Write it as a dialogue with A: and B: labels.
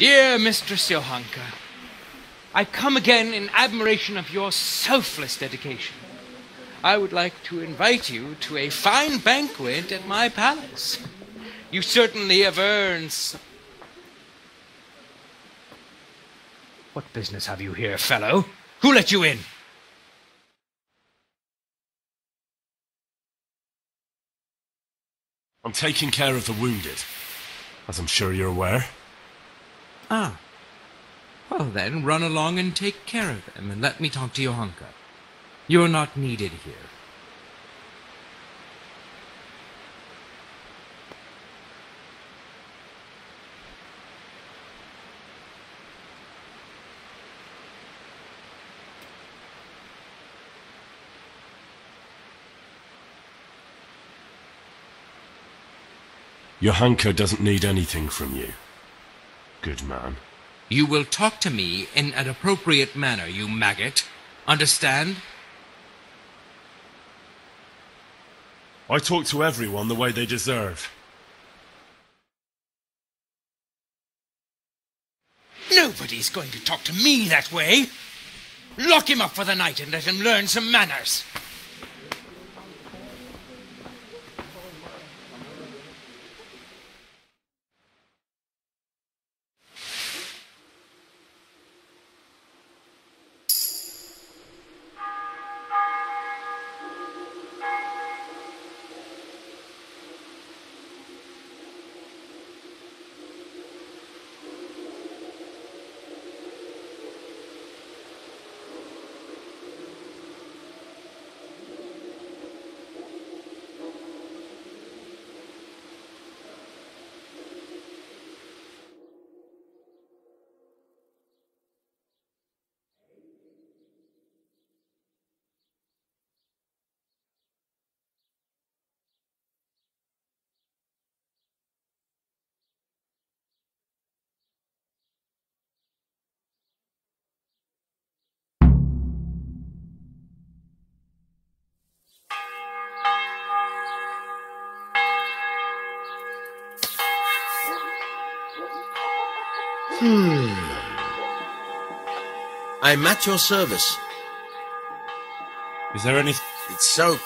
A: Dear Mistress Johanka, I come again in admiration of your selfless dedication. I would like to invite you to a fine banquet at my palace. You certainly have earned. s- What business have you here, fellow? Who let you in?
B: I'm taking care of the wounded, as I'm sure you're aware.
C: Ah. Well then, run along and take care of them, and let me talk to Johanka. You're not needed here.
B: Johanka doesn't need anything from you. Good man.
C: You will talk to me in an appropriate manner, you maggot. Understand?
B: I talk to everyone the way they deserve.
A: Nobody's going to talk to me that way. Lock him up for the night and let him learn some manners. Hmm.
D: I'm at your service.
B: Is there any...
D: It's so.